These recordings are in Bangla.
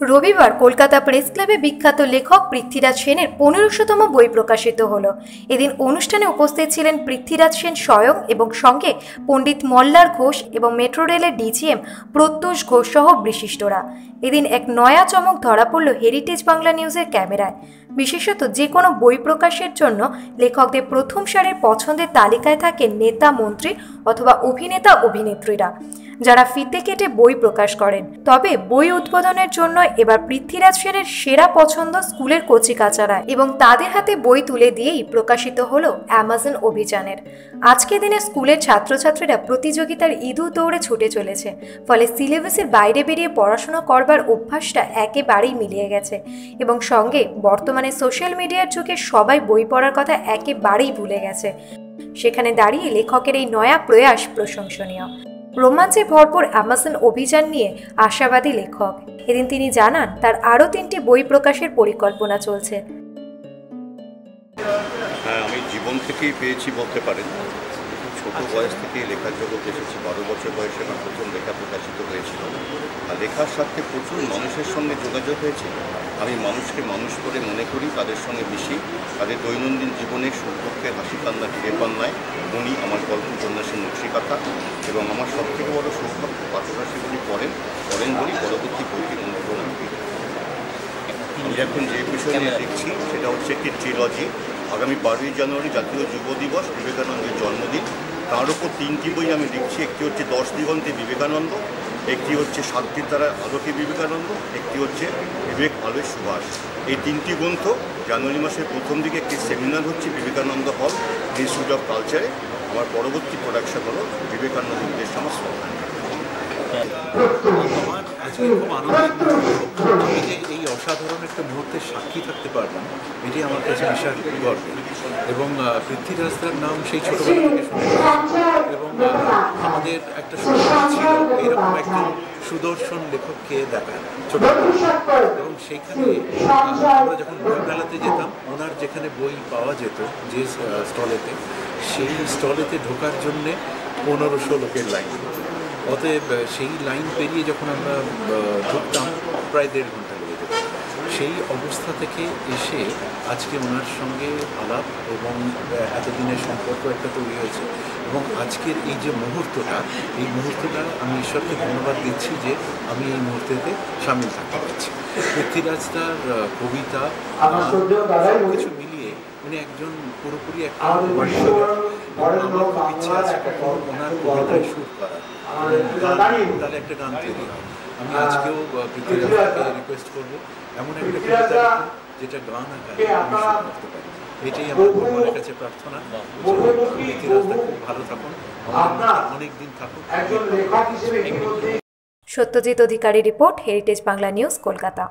রবিবার কলকাতা প্রেস ক্লাবে বিখ্যাত লেখক পৃথ্বীরাজ সেনের পনেরোশোতম বই প্রকাশিত হলো। এদিন অনুষ্ঠানে উপস্থিত ছিলেন পৃথ্বীরাজ সেন স্বয়ং এবং সঙ্গে পণ্ডিত মল্লার ঘোষ এবং মেট্রো রেলের ডিজিএম প্রত্যুষ ঘোষ সহ বিশিষ্টরা। এদিন এক নয়া চমক ধরা পড়ল হেরিটেজ বাংলা নিউজের ক্যামেরায়। বিশেষত যে কোনো বই প্রকাশের জন্য লেখকদের প্রথম সারির পছন্দের তালিকায় থাকেন নেতা মন্ত্রী অথবা অভিনেতা অভিনেত্রীরা যারা ফিতে কেটে বই প্রকাশ করেন। তবে বই উদ্বোধনের জন্য এবার পৃথ্বীরাজ সেনের সেরা পছন্দ স্কুলের কচিকাচারা এবং তাদের হাতে বই তুলে দিয়েই প্রকাশিত হলো অ্যামাজন অভিযানের। আজকে দিনে স্কুলের ছাত্রছাত্রীরা প্রতিযোগিতার ইঁদুর দৌড়ে ছুটে চলেছে, ফলে সিলেবাসের বাইরে বেরিয়ে পড়াশোনা করবার অভ্যাসটা একেবারেই মিলিয়ে গেছে এবং সঙ্গে বর্তমানে সোশ্যাল মিডিয়ার যুগে সবাই বই পড়ার কথা একেবারেই ভুলে গেছে। সেখানে দাঁড়িয়ে লেখকের এই নয়া প্রয়াস প্রশংসনীয়। রোমাঞ্চে ভরপুর অ্যামাজন অভিযান নিয়ে আশাবাদী লেখক। এদিন তিনি জানান তার আরও তিনটি বই প্রকাশের পরিকল্পনা চলছে। হ্যাঁ আমি জীবন থেকেই পেয়েছি বলতে পারেন। ছোট বয়স থেকেই লেখার জগতে এসেছি। বারো বছর বয়সে আমার প্রথম লেখা প্রকাশিত হয়েছিল। আর লেখার সাথে প্রচুর মানুষের সঙ্গে যোগাযোগ হয়েছে। আমি মানুষকে মানুষ করে মনে করি তাদের সঙ্গে মিশি তাদের দৈনন্দিন জীবনের কান্না ফিরে পান নাই উনি আমার গল্প উপন্যাসের নকশিকাথা এবং আমার সবথেকে বড় সৌভাগ্য পাঠকরা সেগুলি পড়েন পড়েন বলি পরবর্তী বইটি অনুপ্রেরণা দিই আমি এখন যে বিষয় নিয়ে লিখছি সেটা হচ্ছে একটি ট্রিলজি আগামী বারোই জানুয়ারি জাতীয় যুব দিবস বিবেকানন্দের জন্মদিন। তার উপর তিনটি বই আমি লিখছি একটি হচ্ছে দশ দিগন্তে বিবেকানন্দ একটি হচ্ছে শান্তির দ্বারা আলোকে বিবেকানন্দ, একটি হচ্ছে বিবেক আলোয় সুভাষ এই তিনটি গ্রন্থ জানুয়ারি মাসের প্রথম দিকে একটি সেমিনার হচ্ছে বিবেকানন্দ হল ইনস্টিটিউট অফ কালচারে আমার পরবর্তী প্রোডাকশন হলো বিবেকানন্দ উদ্দেশ্য আমার আজকে খুব আনন্দ আমি যে এই অসাধারণ একটা মুহূর্তের সাক্ষী থাকতে পারলাম, এটি আমার কাছে বিশাল গর্ব। এবং পৃথ্বীরাজদার নাম সেই ছোটবেলা থেকে এবং আমাদের একটা ছিল, এরকম একজন সুদর্শন লেখককে দেখা। ছোটবেলা এবং সেইখানে আমরা যখন বইমেলাতে যেতাম, ওনার যেখানে বই পাওয়া যেত, যে স্টলেতে, সেই স্টলেতে ঢোকার জন্যে পনেরোশো লোকের লাইন। অতএব সেই লাইন পেরিয়ে যখন আমরা ঢুকতাম প্রায় দেড় ঘণ্টা লেগে যেত। সেই অবস্থা থেকে এসে আজকে ওনার সঙ্গে আলাপ এবং এতদিনের সম্পর্ক একটা তৈরি হয়েছে এবং আজকের এই যে মুহূর্তটা এই মুহূর্তটা আমি ঈশ্বরকে ধন্যবাদ দিচ্ছি যে আমি এই মুহূর্তেতে সামিল থাকতে পারছি। পৃথ্বীরাজ তার কবিতা সব কিছু মিলিয়ে উনি একজন পুরোপুরি একটা ওয়ার্ডশপার। এবং আমার খুব ইচ্ছে আছে কখনো ওনার কবিতায় সুর করার এবং গান তাহলে একটা গান তৈরি হয় আমি আজকেও রিকোয়েস্ট করব। এমন একটা কবিতা যেটা গান আকারে আমি করতে পারি। এটাই আমার ভগবানের কাছে প্রার্থনা। যে খুব ভালো থাকুন। অনেক দিন থাকুন একজন লেখক হিসেবে ইতিমধ্যে Satyajit Adhikari report heritage Bangla news Kolkata.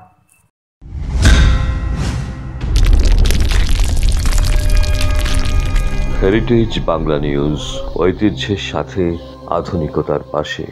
Heritage Bangla news ঐতিহ্যের সাথে আধুনিকতার পাশে।